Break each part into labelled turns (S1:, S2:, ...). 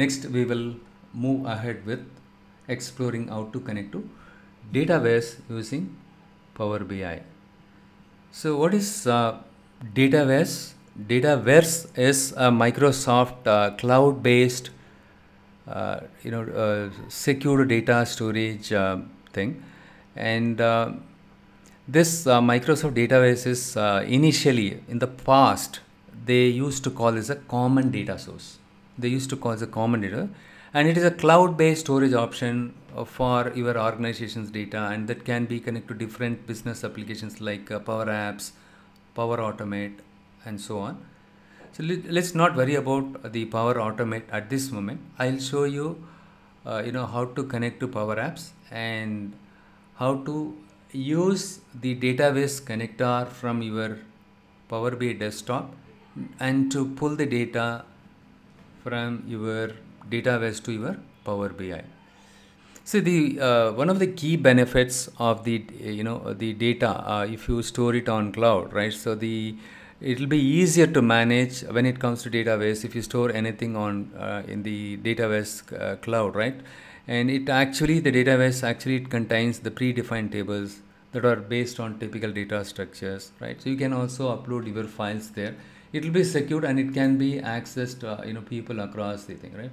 S1: next we will move ahead with exploring how to connect to Dataverse using Power BI. So what is uh, Dataverse? Dataverse is a Microsoft uh, cloud-based, uh, you know, uh, secure data storage uh, thing, and uh, this uh, Microsoft Dataverse is initially in the past they used to call as a common data source. They used to as a common error and it is a cloud-based storage option uh, for your organization's data, and that can be connected to different business applications like uh, Power Apps, Power Automate, and so on. So let, let's not worry about the Power Automate at this moment. I'll show you, uh, you know, how to connect to Power Apps and how to use the Dataverse connector from your Power BI desktop and to pull the data from your Dataverse to your Power BI. So the uh, one of the key benefits of the you know the data uh, if you store it on cloud, right? So the it will be easier to manage when it comes to Dataverse if you store anything on uh, in the Dataverse uh, cloud, right? And it actually the Dataverse actually it contains the predefined tables that are based on typical data structures, right? So you can also upload your files there. It will be secured and it can be accessed, uh, you know, people across the thing, right?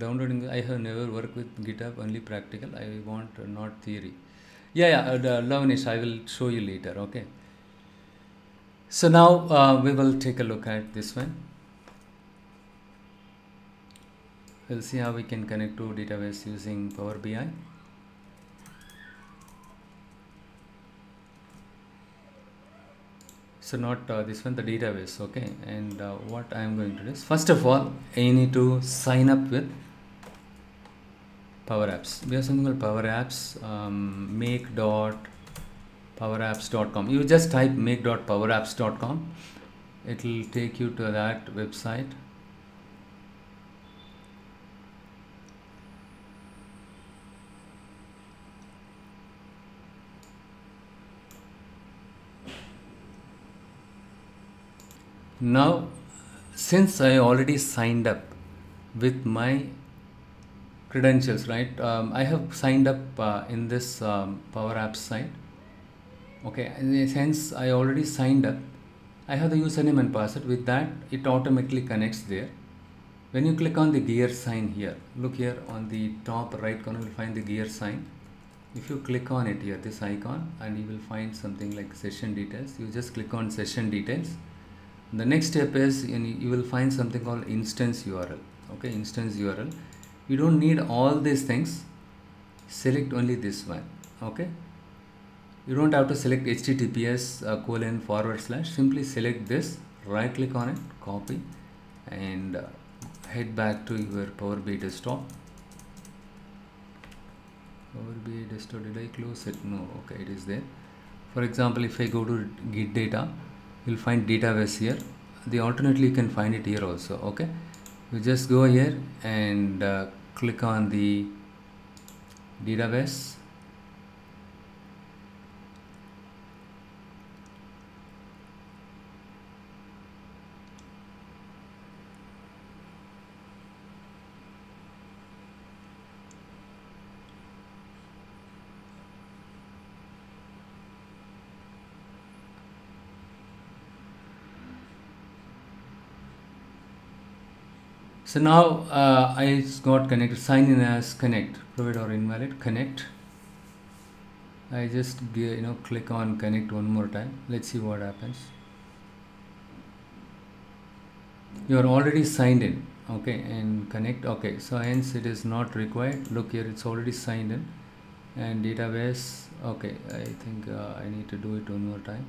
S1: downloading i have never worked with github only practical. I want uh, not theory. Yeah yeah uh, the Lavanish, i will show you later okay? So now uh, we will take a look at this one. We'll see how we can connect to Dataverse using power bi so not uh, this one the Dataverse okay? And uh, what i am going to do is first of all you need to sign up with power apps. We have something called power apps um, make dot powerapps.com you just type make dot powerapps.com it will take you to that website now since i already signed up with my credentials right um, i have signed up uh, in this um, power apps site. Okay since i already signed up i have the username and password. With that it automatically connects there. When you click on the gear sign here look here on the top right corner you'll find the gear sign. If you click on it here this icon and you will find something like session details. You just click on session details the next step is you will find something called instance url okay instance url you don't need all these things. Select only this one. Okay? You don't have to select https uh, colon forward slash. Simply select this right click on it copy and uh, head back to your power bi desktop. Power bi desktop did i close it? No. Okay it is there. For example if i go to get data you'll find Dataverse here. The alternately you can find it here also okay? You just go here and uh, click on the Dataverse So now uh, I got connected, sign in as connect, provide or invalid, connect. I just you know click on connect one more time. Let's see what happens. You are already signed in, okay, and connect. Okay, so hence it is not required. Look here, it's already signed in, and Dataverse. Okay, I think uh, I need to do it one more time.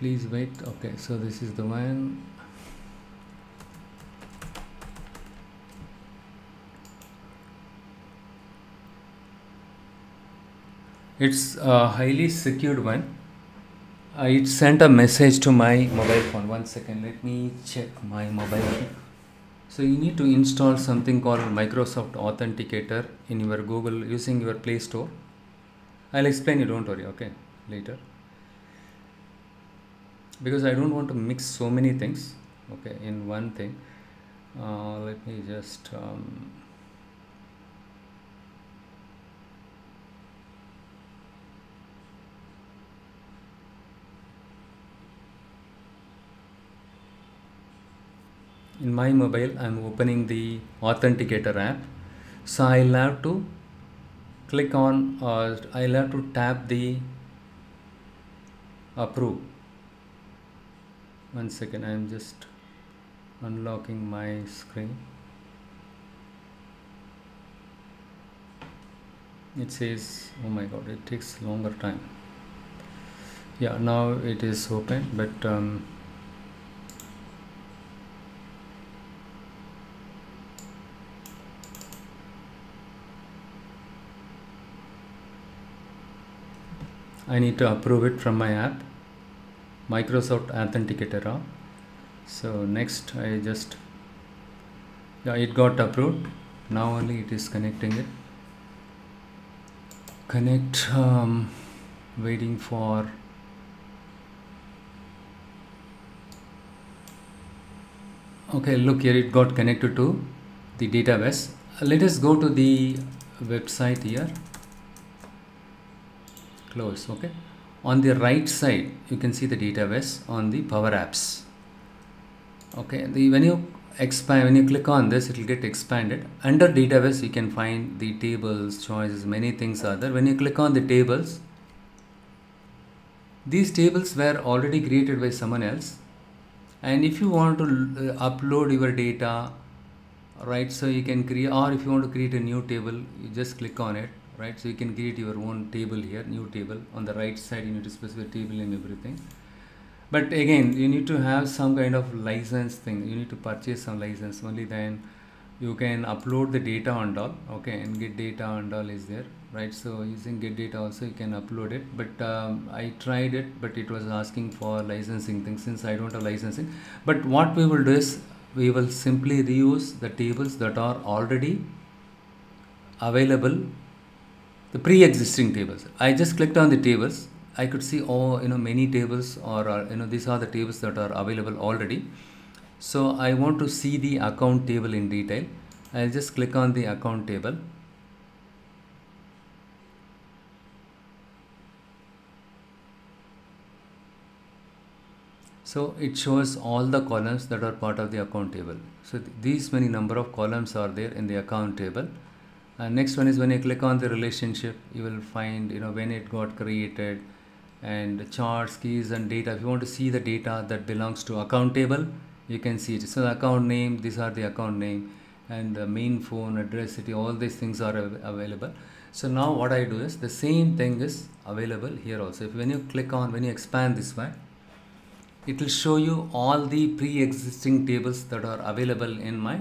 S1: Please wait. Okay so this is the one it's a highly secured one. Uh, it sent a message to my mobile phone. One second let me check my mobile so you need to install something called microsoft authenticator in your google using your play store. I'll explain you, don't worry, okay, later. Because I don't want to mix so many things, okay, in one thing. Uh, let me just. Um, in my mobile I'm opening the authenticator app so I'll have to click on or I'll have to tap the approve one second I'm just unlocking my screen. It says oh my god it takes longer time. Yeah now it is open but um, I need to approve it from my app Microsoft Authenticator. So next I just yeah it got approved. Now only it is connecting it. Connect um, waiting for okay look here it got connected to the Dataverse. Let us go to the website here. Close okay on the right side you can see the Dataverse on the power apps. Okay the when you expand when you click on this it will get expanded. Under Dataverse you can find the tables choices many things are there. When you click on the tables these tables were already created by someone else. And if you want to uh, upload your data right so you can create or if you want to create a new table you just click on it right? So you can create your own table here new table. On the right side you need to specify table and everything. But again you need to have some kind of license thing. You need to purchase some license. Only then you can upload the data and all okay? And get data and all is there right? So using get data also you can upload it. But um, i tried it but it was asking for licensing thing. Since i don't have licensing but what we will do is we will simply reuse the tables that are already available the pre-existing tables. I just clicked on the tables. I could see all you know many tables or uh, you know these are the tables that are available already. So i want to see the account table in detail. I'll just click on the account table. So it shows all the columns that are part of the account table. So th these many number of columns are there in the account table uh, next one is when you click on the relationship you will find you know when it got created and charts keys and data. If you want to see the data that belongs to account table you can see it. So the account name these are the account name and the main phone address city all these things are av available. So now what i do is the same thing is available here also. If when you click on when you expand this one it will show you all the pre-existing tables that are available in my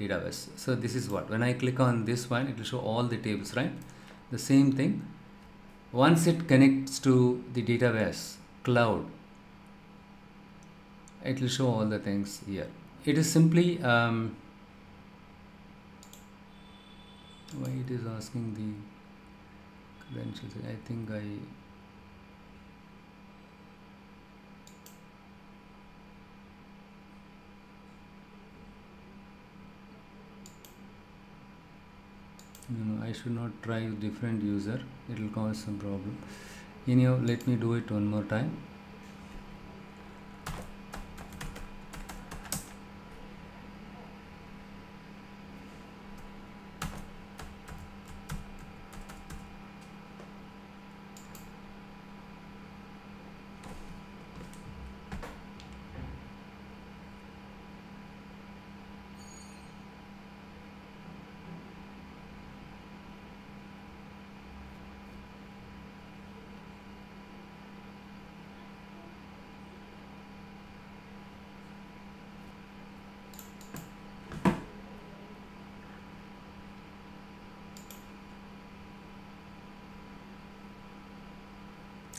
S1: Dataverse. So this is what when I click on this one it will show all the tables right? The same thing. Once it connects to the Dataverse cloud it will show all the things here. It is simply um, why it is asking the credentials? I think I I should not try different user. It will cause some problem. Anyhow let me do it one more time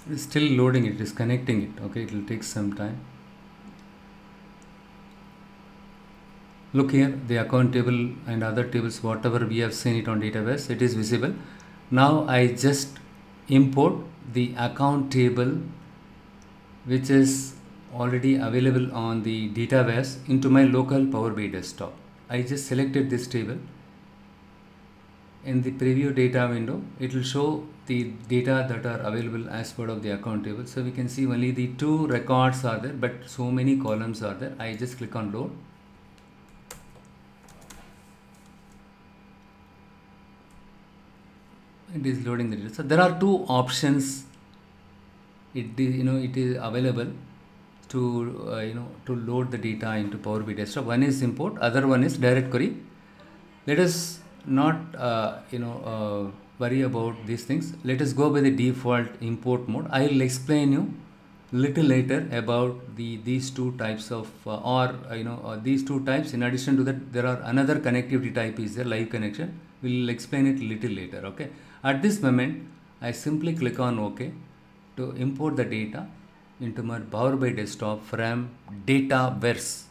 S1: it's still loading it is connecting it okay it will take some time look here the account table and other tables whatever we have seen it on Dataverse it is visible now I just import the account table which is already available on the Dataverse into my local Power BI desktop. I just selected this table. In the preview data window, it will show the data that are available as part of the account table. So we can see only the two records are there, but so many columns are there. I just click on load. It is loading the data. So there are two options. It is, you know it is available to uh, you know to load the data into Power BI desktop. One is import, other one is direct query. Let us not uh, you know uh, worry about these things. Let us go by the default import mode. I will explain you little later about the these two types of uh, or uh, you know uh, these two types. In addition to that, there are another connectivity type is there live connection. We'll explain it little later. Okay. At this moment, I simply click on OK to import the data into my Power BI desktop from Dataverse.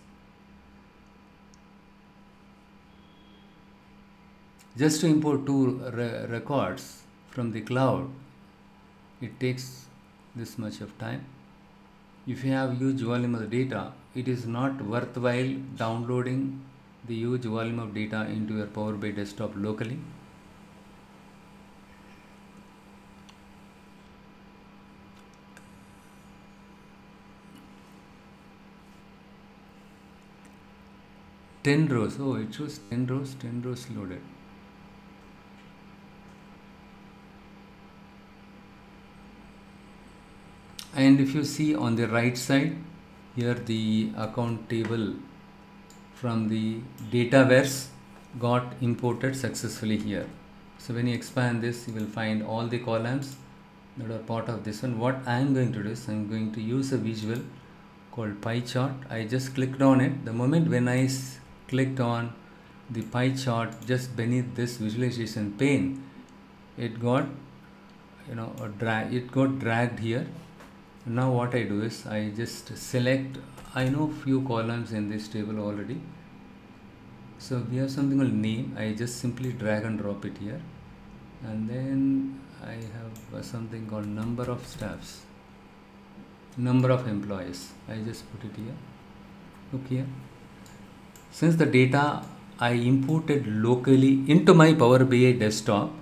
S1: Just to import two re records from the cloud, it takes this much of time. If you have huge volume of data, it is not worthwhile downloading the huge volume of data into your Power BI desktop locally. Ten rows. Oh, it shows ten rows. Ten rows loaded. And if you see on the right side here the account table from the dataverse got imported successfully here. So when you expand this you will find all the columns that are part of this one. What I am going to do is I am going to use a visual called pie chart. I just clicked on it. The moment when I clicked on the pie chart just beneath this visualization pane it got you know drag it got dragged here now what I do is I just select I know few columns in this table already. So we have something called name. I just simply drag and drop it here. And then I have uh, something called number of staffs. Number of employees. I just put it here. Look here. Since the data I imported locally into my Power BI desktop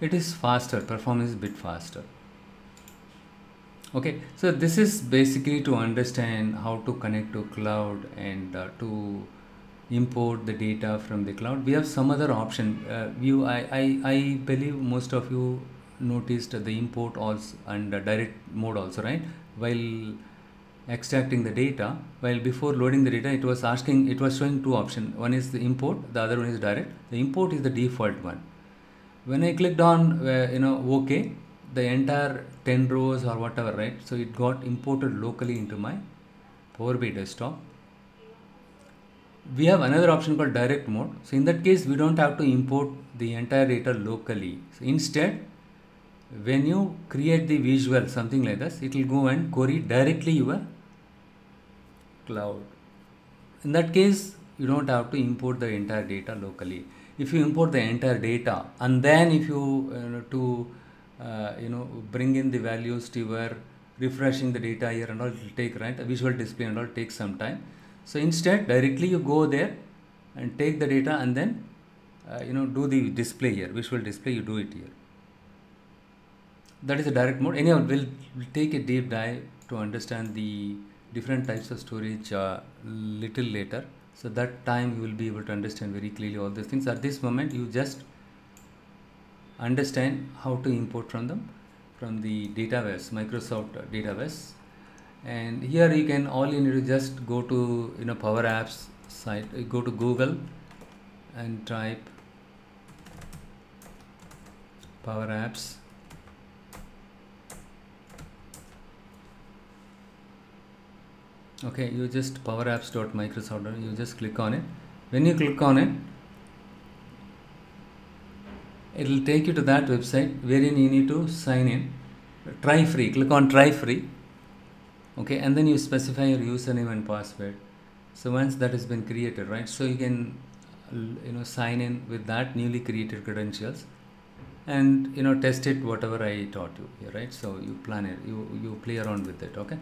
S1: it is faster. Performance is bit faster okay so this is basically to understand how to connect to cloud and uh, to import the data from the cloud. We have some other option. Uh, view I, I i believe most of you noticed the import also and direct mode also right? While extracting the data while before loading the data it was asking it was showing two options. One is the import the other one is direct. The import is the default one. When i clicked on uh, you know okay the entire 10 rows or whatever right? So it got imported locally into my Power BI desktop. We have another option called direct mode. So in that case we don't have to import the entire data locally. So instead when you create the visual something like this it will go and query directly your cloud. In that case you don't have to import the entire data locally. If you import the entire data and then if you uh, to you know bring in the values to your refreshing the data here and all it will take right a visual display and all takes some time. So instead directly you go there and take the data and then uh, you know do the display here visual display you do it here. That is a direct mode. Anyhow we'll, we'll take a deep dive to understand the different types of storage uh, little later. So that time you will be able to understand very clearly all these things. At this moment you just understand how to import from them from the Dataverse Microsoft Dataverse. And here you can all you need to just go to you know power apps site go to google and type power apps. Okay you just power apps.microsoft you just click on it. When you click on it it will take you to that website wherein you need to sign in. Try free. Click on try free. Okay and then you specify your username and password. So once that has been created right? So you can you know sign in with that newly created credentials and you know test it whatever I taught you right? So you plan it, you you play around with it, okay?